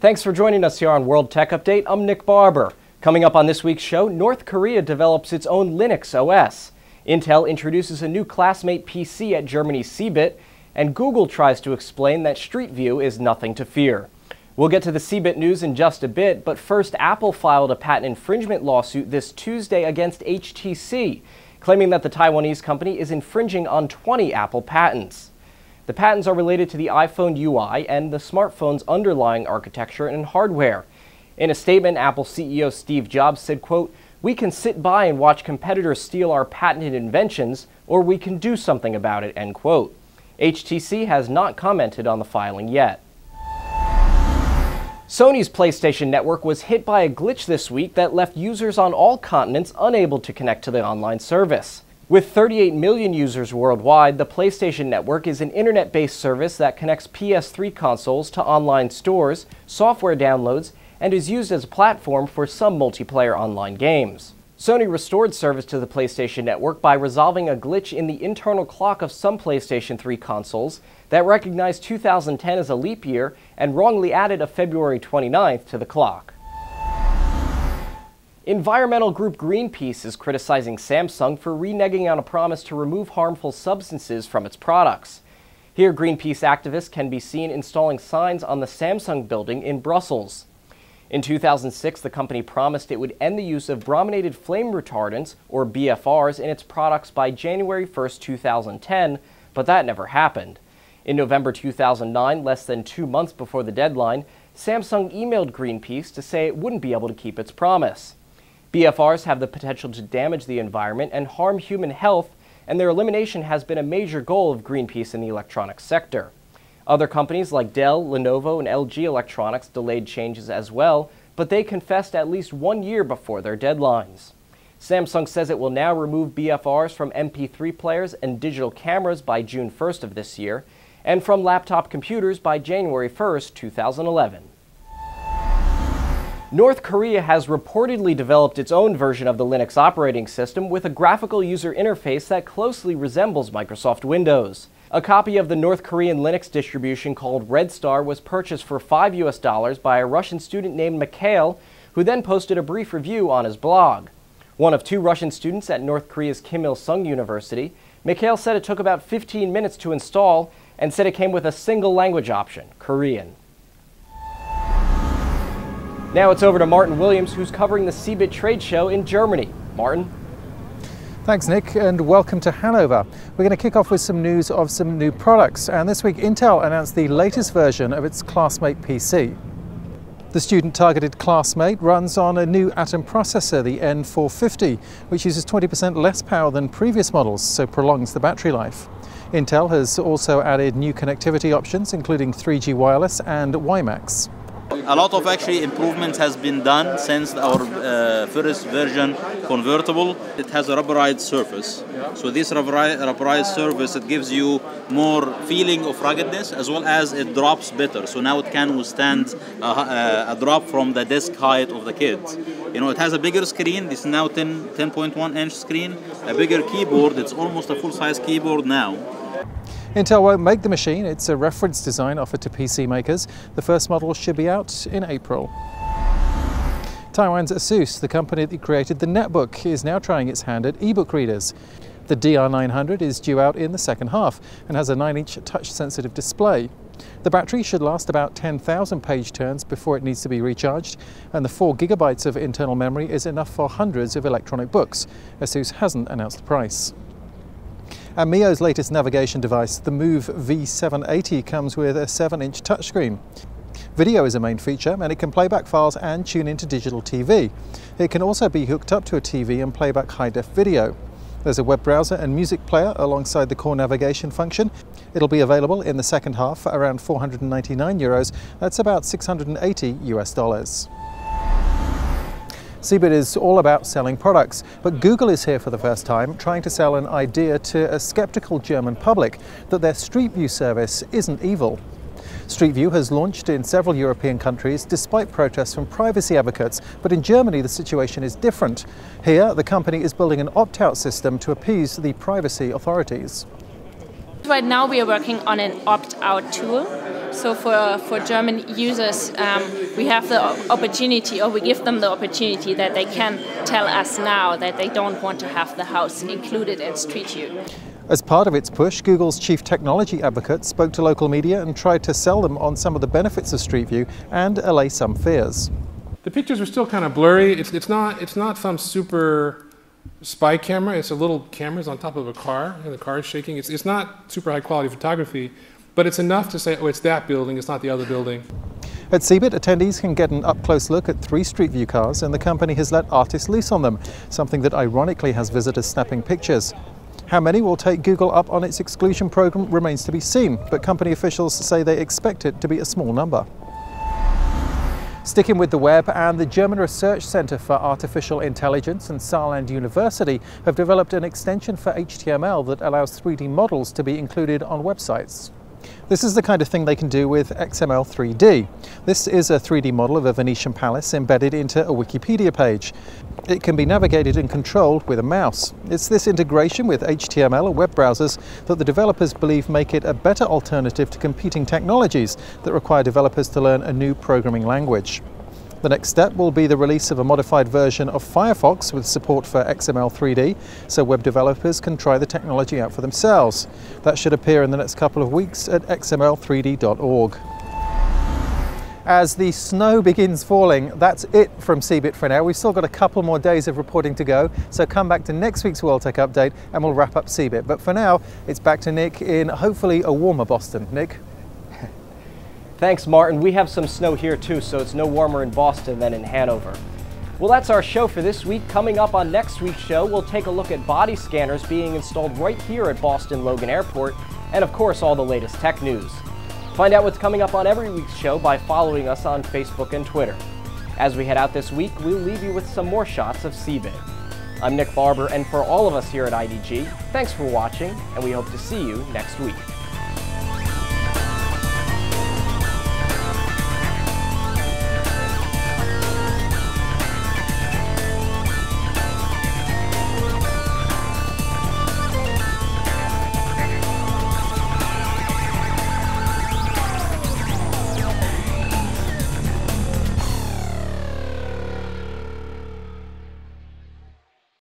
Thanks for joining us here on World Tech Update. I'm Nick Barber. Coming up on this week's show, North Korea develops its own Linux OS. Intel introduces a new classmate PC at Germany's CeBIT, and Google tries to explain that Street View is nothing to fear. We'll get to the CeBIT news in just a bit, but first, Apple filed a patent infringement lawsuit this Tuesday against HTC, claiming that the Taiwanese company is infringing on 20 Apple patents. The patents are related to the iPhone UI and the smartphone's underlying architecture and hardware. In a statement, Apple CEO Steve Jobs said, quote, we can sit by and watch competitors steal our patented inventions, or we can do something about it, end quote. HTC has not commented on the filing yet. Sony's PlayStation Network was hit by a glitch this week that left users on all continents unable to connect to the online service. With 38 million users worldwide, the PlayStation Network is an internet based service that connects PS3 consoles to online stores, software downloads, and is used as a platform for some multiplayer online games. Sony restored service to the PlayStation Network by resolving a glitch in the internal clock of some PlayStation 3 consoles that recognized 2010 as a leap year and wrongly added a February 29th to the clock. Environmental group Greenpeace is criticizing Samsung for reneging on a promise to remove harmful substances from its products. Here, Greenpeace activists can be seen installing signs on the Samsung building in Brussels. In 2006, the company promised it would end the use of brominated flame retardants, or BFRs, in its products by January 1, 2010, but that never happened. In November 2009, less than two months before the deadline, Samsung emailed Greenpeace to say it wouldn't be able to keep its promise. BFRs have the potential to damage the environment and harm human health, and their elimination has been a major goal of Greenpeace in the electronics sector. Other companies like Dell, Lenovo, and LG Electronics delayed changes as well, but they confessed at least one year before their deadlines. Samsung says it will now remove BFRs from MP3 players and digital cameras by June 1st of this year, and from laptop computers by January 1st, 2011. North Korea has reportedly developed its own version of the Linux operating system with a graphical user interface that closely resembles Microsoft Windows. A copy of the North Korean Linux distribution called Red Star was purchased for 5 US dollars by a Russian student named Mikhail, who then posted a brief review on his blog. One of two Russian students at North Korea's Kim Il sung University, Mikhail said it took about 15 minutes to install and said it came with a single language option, Korean. Now it's over to Martyn Williams, who's covering the CeBIT trade show in Germany. Martyn? Thanks, Nick, and welcome to Hanover. We're going to kick off with some news of some new products. And this week, Intel announced the latest version of its Classmate PC. The student targeted Classmate runs on a new Atom processor, the N450, which uses 20% less power than previous models, so prolongs the battery life. Intel has also added new connectivity options, including 3G wireless and WiMAX. A lot of actually improvements has been done since our uh, first version convertible. It has a rubberized surface. So this rubberized surface, it gives you more feeling of ruggedness as well as it drops better. So now it can withstand a, a drop from the desk height of the kids. You know, it has a bigger screen. This is now 10, 10.1 inch screen. A bigger keyboard. It's almost a full-size keyboard now. Intel won't make the machine, it's a reference design offered to PC makers. The first model should be out in April. Taiwan's ASUS, the company that created the netbook, is now trying its hand at ebook readers. The DR900 is due out in the second half and has a 9-inch touch-sensitive display. The battery should last about 10,000 page turns before it needs to be recharged, and the 4 gigabytes of internal memory is enough for hundreds of electronic books. ASUS hasn't announced the price. And Mio's latest navigation device, the Move V780, comes with a 7-inch touchscreen. Video is a main feature and it can play back files and tune into digital TV. It can also be hooked up to a TV and play back high-def video. There's a web browser and music player alongside the core navigation function. It'll be available in the second half for around 499 euros. That's about 680 US dollars. CeBIT is all about selling products, but Google is here for the first time trying to sell an idea to a skeptical German public that their Street View service isn't evil. Street View has launched in several European countries despite protests from privacy advocates, but in Germany the situation is different. Here, the company is building an opt-out system to appease the privacy authorities. Right now we are working on an opt-out tool So for, for German users, um, we have the opportunity, or we give them the opportunity that they can tell us now that they don't want to have the house included in Street View. As part of its push, Google's chief technology advocate spoke to local media and tried to sell them on some of the benefits of Street View and allay some fears. The pictures are still kind of blurry. It's, it's, not, it's not some super spy camera. It's a little camera on top of a car, and the car is shaking. It's, it's not super high quality photography, but it's enough to say, oh, it's that building, it's not the other building. At CeBIT, attendees can get an up-close look at three Street View cars, and the company has let artists loose on them, something that ironically has visitors snapping pictures. How many will take Google up on its exclusion program remains to be seen, but company officials say they expect it to be a small number. Sticking with the web and the German Research Center for Artificial Intelligence and Saarland University have developed an extension for HTML that allows 3D models to be included on websites. This is the kind of thing they can do with XML 3D. This is a 3D model of a Venetian palace embedded into a Wikipedia page. It can be navigated and controlled with a mouse. It's this integration with HTML and web browsers that the developers believe make it a better alternative to competing technologies that require developers to learn a new programming language. The next step will be the release of a modified version of Firefox with support for XML 3D, so web developers can try the technology out for themselves. That should appear in the next couple of weeks at xml3d.org. As the snow begins falling, that's it from CeBIT for now. We've still got a couple more days of reporting to go, so come back to next week's World Tech Update and we'll wrap up CeBIT. But for now, it's back to Nick in hopefully a warmer Boston. Nick? Thanks, Martyn. We have some snow here too, so it's no warmer in Boston than in Hanover. Well, that's our show for this week. Coming up on next week's show, we'll take a look at body scanners being installed right here at Boston Logan Airport, and of course, all the latest tech news. Find out what's coming up on every week's show by following us on Facebook and Twitter. As we head out this week, we'll leave you with some more shots of CeBIT. I'm Nick Barber, and for all of us here at IDG, thanks for watching, and we hope to see you next week.